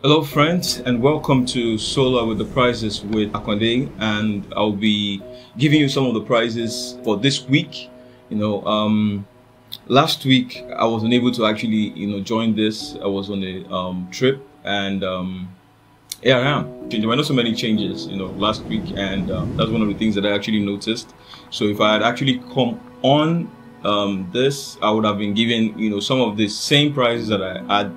Hello friends and welcome to Solar with the Prizes with Akande and I'll be giving you some of the prizes for this week. You know, um, last week I wasn't able to actually, you know, join this. I was on a um, trip and um, yeah, I am. There were not so many changes, you know, last week and um, that's one of the things that I actually noticed. So if I had actually come on um, this, I would have been given, you know, some of the same prizes that I had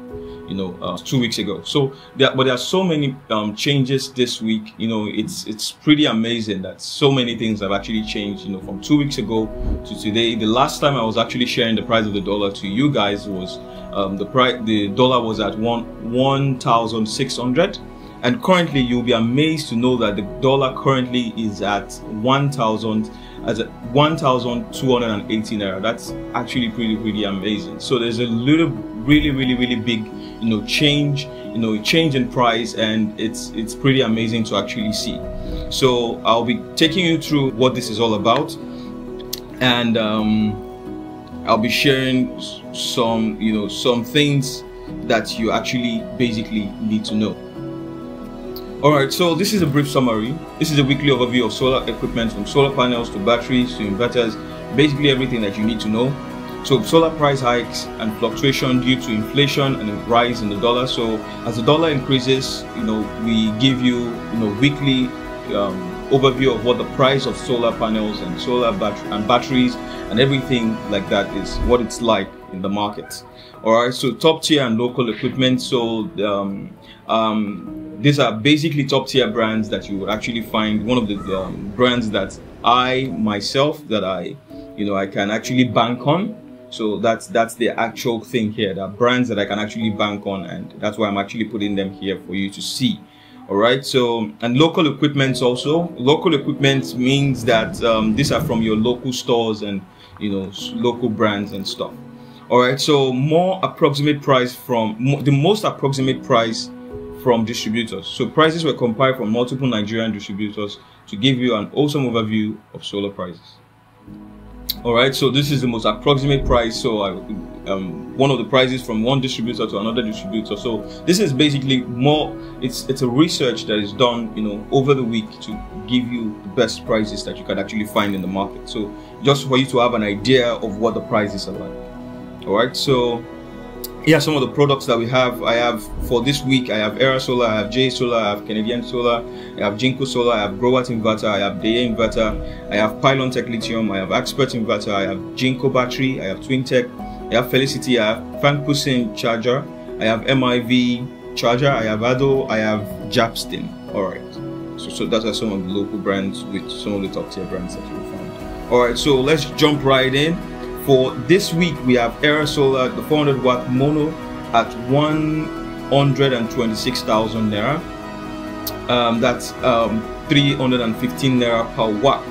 you know uh, two weeks ago. So there, but there are so many um, changes this week you know it's it's pretty amazing that so many things have actually changed you know from two weeks ago to today. The last time i was actually sharing the price of the dollar to you guys was um, the price the dollar was at one 1600 and currently you'll be amazed to know that the dollar currently is at 1000 as a 1280 naira. That's actually pretty pretty amazing. So there's a little really really really big you know change you know change in price and it's it's pretty amazing to actually see so i'll be taking you through what this is all about and um, i'll be sharing some you know some things that you actually basically need to know Alright, so this is a brief summary. This is a weekly overview of solar equipment from solar panels to batteries to inverters, basically everything that you need to know. So solar price hikes and fluctuation due to inflation and a rise in the dollar. So as the dollar increases, you know, we give you, you know, weekly um, overview of what the price of solar panels and solar battery and batteries and everything like that is what it's like in the market. All right, so top tier and local equipment. So um, um, these are basically top tier brands that you would actually find. One of the um, brands that I myself that I, you know, I can actually bank on so that's that's the actual thing here. Are brands that I can actually bank on, and that's why I'm actually putting them here for you to see. All right. So and local equipment also. Local equipment means that um, these are from your local stores and you know local brands and stuff. All right. So more approximate price from the most approximate price from distributors. So prices were compiled from multiple Nigerian distributors to give you an awesome overview of solar prices all right so this is the most approximate price so I, um, one of the prices from one distributor to another distributor. So this is basically more it's it's a research that is done you know over the week to give you the best prices that you can actually find in the market. So just for you to have an idea of what the prices are like. All right so yeah, some of the products that we have. I have for this week. I have Era Solar, I have JA Solar, I have Canadian Solar, I have Jinko Solar, I have Growatt Inverter, I have Deye Inverter, I have Pylon Tech Lithium, I have Axpert Inverter, I have Jinko Battery, I have Twintech, I have Felicity, I have Fankusin Charger, I have MIV Charger, I have Ado, I have Japstin. All right. So, so those are some of the local brands with some of the top tier brands that you will find. All right. So let's jump right in. For this week, we have Era Solar, the 400 watt mono at 126,000 naira. Um, that's um, 315 naira per watt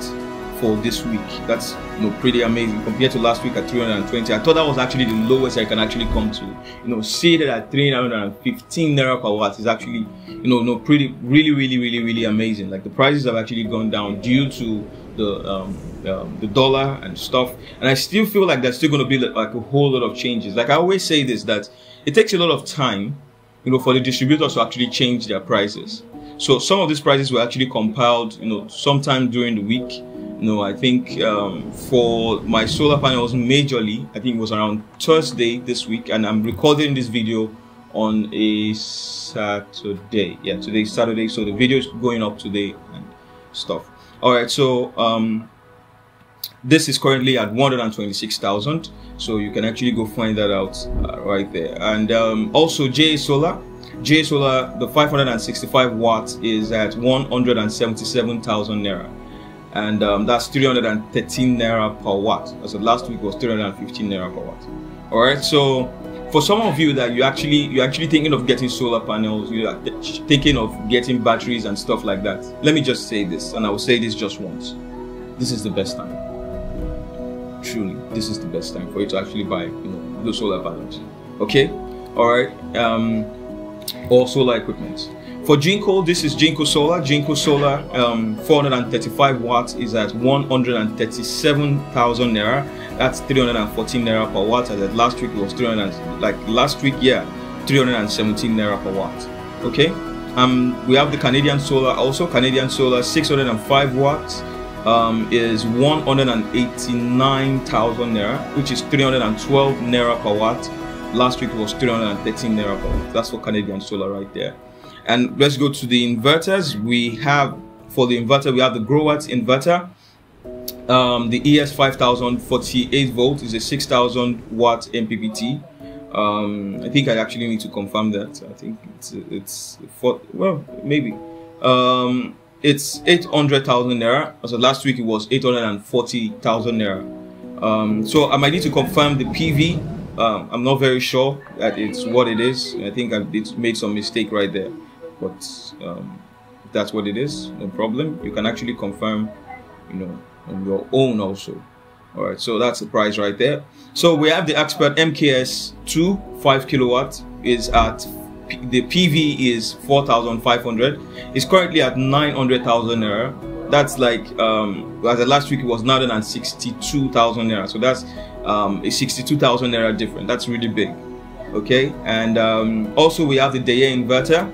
for this week. That's you know pretty amazing compared to last week at 320. I thought that was actually the lowest I can actually come to. You know, see that at 315 naira per watt is actually you know no pretty really really really really amazing. Like the prices have actually gone down due to the um, um, the dollar and stuff. And I still feel like there's still going to be like a whole lot of changes. Like I always say this that it takes a lot of time, you know, for the distributors to actually change their prices. So some of these prices were actually compiled, you know, sometime during the week. You know, I think um, for my solar panels majorly, I think it was around Thursday this week, and I'm recording this video on a Saturday. Yeah, today Saturday, so the video is going up today and stuff. All right, so um, this is currently at 126,000 so you can actually go find that out uh, right there. And um, also JA Solar. JA Solar the 565 watts is at 177,000 naira. And um, that's 313 naira per watt. As of last week was 315 naira per watt all right so for some of you that you actually you're actually thinking of getting solar panels you're thinking of getting batteries and stuff like that let me just say this and i will say this just once. This is the best time. Truly this is the best time for you to actually buy you know those solar panels. Okay? All right um or solar equipment for Jinko, this is Jinko Solar. Jinko Solar, um, 435 watts is at 137,000 naira. That's 314 naira per watt. As at last week, it was 300. Like last week, yeah, 317 naira per watt. Okay. Um, we have the Canadian Solar also. Canadian Solar 605 watts um, is 189,000 naira, which is 312 naira per watt. Last week it was 313 naira per watt. That's for Canadian Solar right there. And let's go to the inverters. We have for the inverter, we have the Growatt inverter. Um, the ES 5048 volt is a 6000 watt MPPT. Um, I think I actually need to confirm that. I think it's it's for, well maybe. Um, it's 800,000 naira. So last week it was 840,000 naira. Um, so I might need to confirm the PV. Um, I'm not very sure that it's what it is. I think I made some mistake right there, but um, that's what it is. No problem. You can actually confirm, you know, on your own also. All right, so that's the price right there. So we have the Axpert MKS 2 5 kilowatt is at the PV is 4,500. It's currently at 900,000 naira. That's like um, as of last week it was 962,000 naira. So that's um, a 62,000 naira difference. That's really big. Okay, and um, also we have the Deye inverter.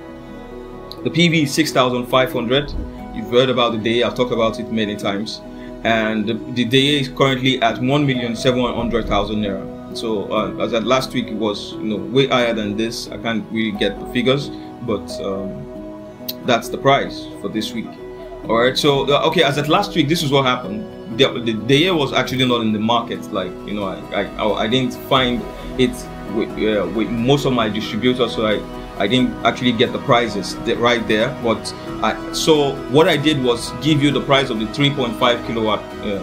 The PV is 6,500. You've heard about the Deye, I've talked about it many times. And the, Deye is currently at 1,700,000 naira. So uh, as at last week, it was you know way higher than this. I can't really get the figures, but um, that's the price for this week. All right. So uh, okay, as at last week, this is what happened. The, the, the was actually not in the market. Like you know, I I, I didn't find it with, uh, with most of my distributors, so I I didn't actually get the prices right there. But I so what I did was give you the price of the 3.5 kilowatt uh,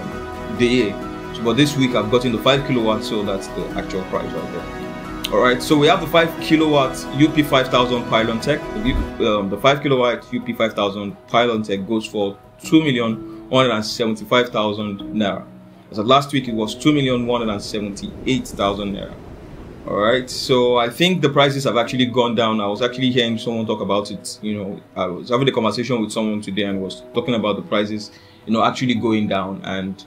Deye but this week I've gotten the 5 kilowatt, so that's the actual price right there. Alright, so we have the 5 kilowatt UP5000 Pylon Tech. The, um, the 5 kilowatt UP5000 Pylon Tech goes for 2,175,000 naira. As of last week, it was 2,178,000 naira. All right, so I think the prices have actually gone down. I was actually hearing someone talk about it. You know, I was having a conversation with someone today and was talking about the prices, you know, actually going down. And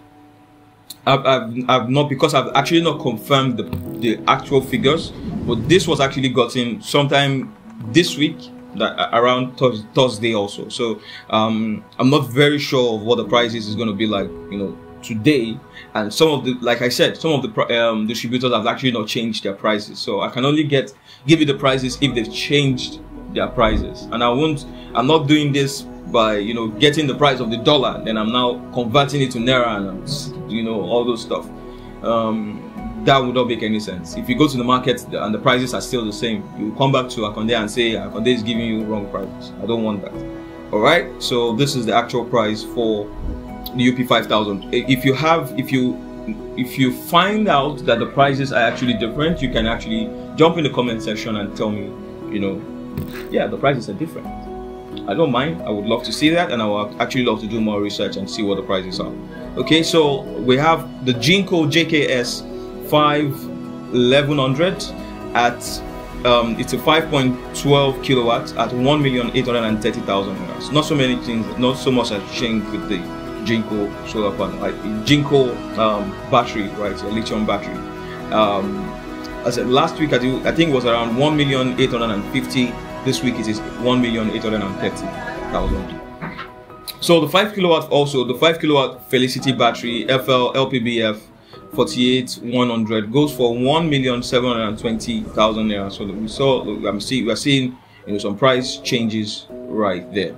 I've, I've, I've, not because I've actually not confirmed the, the actual figures, but this was actually gotten sometime this week that around Thursday also. So um, I'm not very sure of what the prices is going to be like, you know, today. And some of the, like I said, some of the um, distributors have actually not changed their prices. So I can only get give you the prices if they've changed their prices. And I won't. I'm not doing this by you know getting the price of the dollar then i'm now converting it to naira and you know all those stuff um, that would not make any sense if you go to the market and the prices are still the same you come back to akande and say akande is giving you wrong prices i don't want that all right so this is the actual price for the up 5000 if you have if you if you find out that the prices are actually different you can actually jump in the comment section and tell me you know yeah the prices are different I don't mind. I would love to see that, and I would actually love to do more research and see what the prices are. Okay, so we have the Jinko JKS 5100 at um, it's a 5.12 kilowatts at 1,830,000 Not so many things, not so much as changed with the Jinko solar panel, like Jinko um, battery, right? Lithium battery. Um, I said last week I, do, I think it was around 1,850 this week it is 1,830,000. So the 5 kilowatt also, the 5 kilowatt Felicity battery FL LPBF 48 100 goes for 1,720,000 naira. So we saw, I'm see, we are seeing you know, some price changes right there.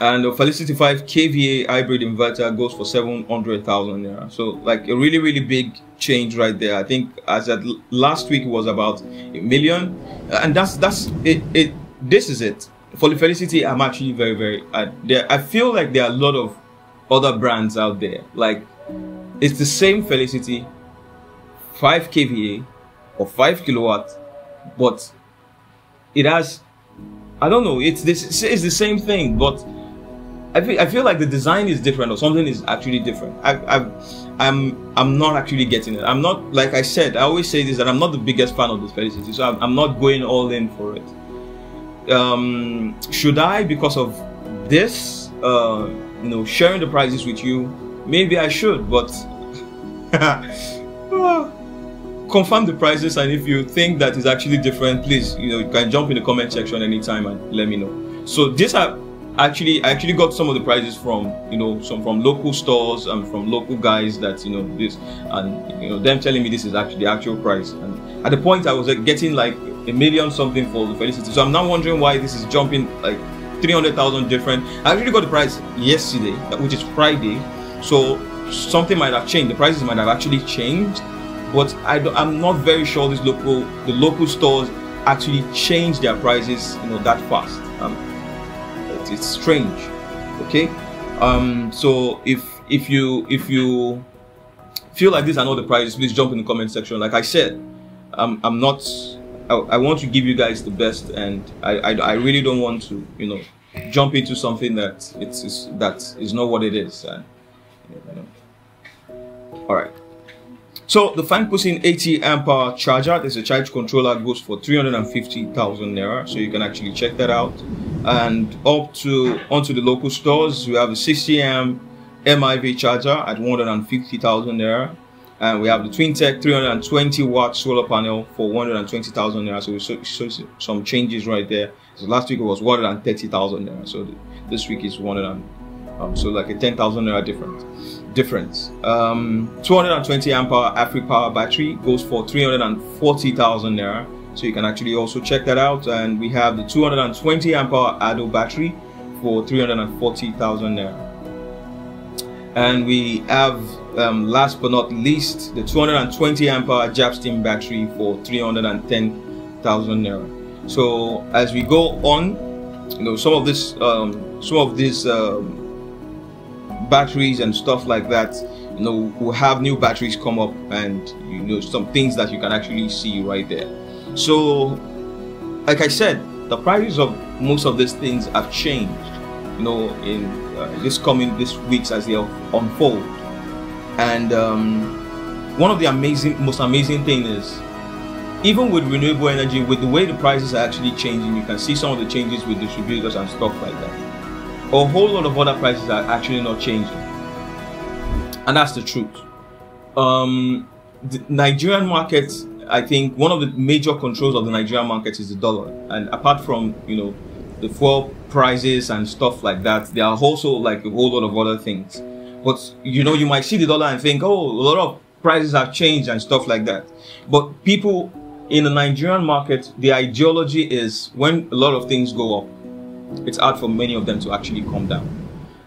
And the Felicity 5 kVA hybrid inverter goes for 700,000 naira. So like a really, really big change right there. I think as at last week it was about a million, and that's that's it. It this is it. For the Felicity, I'm actually very, very. I feel like there are a lot of other brands out there. Like, it's the same Felicity, 5 kVA or 5 kilowatt, but it has. I don't know. It's this. It's the same thing, but I feel, I feel like the design is different or something is actually different. I, I, I'm I'm not actually getting it. I'm not like I said. I always say this that I'm not the biggest fan of this Felicity, so I'm, I'm not going all in for it um, should I, because of this, uh, you know, sharing the prizes with you? Maybe I should, but confirm the prices and if you think that is actually different please you know you can jump in the comment section anytime and let me know so these are actually I actually got some of the prices from you know some from local stores and from local guys that you know this and you know them telling me this is actually the actual price. And at the point I was like, getting like a million something for the Felicity. So I'm now wondering why this is jumping like 300,000 different. I actually got the price yesterday which is Friday. So something might have changed. The prices might have actually changed but I I am not very sure this local the local stores actually change their prices you know that fast. Um, it's, strange okay um so if if you if you feel like these are not the prices please jump in the comment section like i said i'm, I'm not I, I want to give you guys the best and I, I, I really don't want to you know jump into something that it's, it's that is not what it is and you know. all right so the Fanpusin 80 ampere charger, there's a charge controller goes for 350,000 naira. So you can actually check that out. And up to onto the local stores, we have a 60 amp MIV charger at 150,000 naira. And we have the Twintech 320 watt solar panel for 120,000 naira. So we saw, some changes right there. So last week it was 130,000 naira. So this week is 100 um, so like a 10,000 naira difference difference. Um, 220 ampere AfriPower battery goes for 340,000 naira. So you can actually also check that out. And we have the 220 ampere ADO battery for 340,000 naira. And we have, um, last but not least, the 220 ampere Japstein battery for 310,000 naira. So as we go on, you know, some of this, um, some of these Um, batteries and stuff like that you know we'll have new batteries come up and you know some things that you can actually see right there so like i said the prices of most of these things have changed you know in uh, this coming this weeks as they unfold and um, one of the amazing most amazing thing is even with renewable energy with the way the prices are actually changing you can see some of the changes with distributors and stuff like that a whole lot of other prices are actually not changing. And that's the truth. Um, the Nigerian market, I think one of the major controls of the Nigerian market is the dollar. And apart from, you know, the fuel prices and stuff like that, there are also like a whole lot of other things. But, you know, you might see the dollar and think, oh, a lot of prices have changed and stuff like that. But people in the Nigerian market, the ideology is when a lot of things go up, it's hard for many of them to actually come down.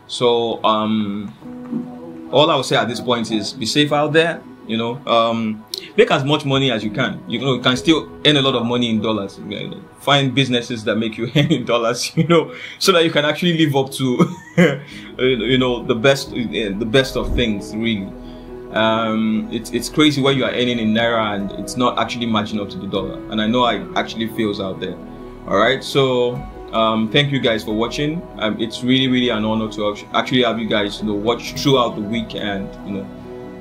So um, all I would say at this point is be safe out there. You know, um, make as much money as you can. You know, you can still earn a lot of money in dollars. You know, find businesses that make you earn in dollars. You know, so that you can actually live up to, you know, the best, the best of things. Really, um, it's it's crazy what you are earning in naira and it's not actually matching up to the dollar. And I know I actually feels out there. All right, so um, thank you guys for watching. Um, it's really, really an honor to actually have you guys, you know, watch throughout the week, and you know,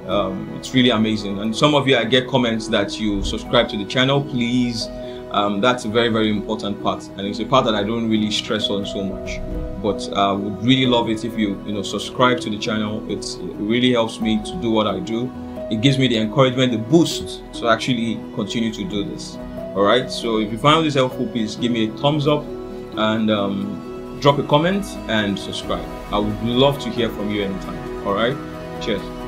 um, it's really amazing. And some of you, I get comments that you subscribe to the channel. Please, um, that's a very, very important part, and it's a part that I don't really stress on so much. But I uh, would really love it if you, you know, subscribe to the channel. It's, it really helps me to do what I do. It gives me the encouragement, the boost to actually continue to do this. All right. So if you found this helpful, please give me a thumbs up and um, drop a comment and subscribe. I would love to hear from you anytime. All right. Cheers.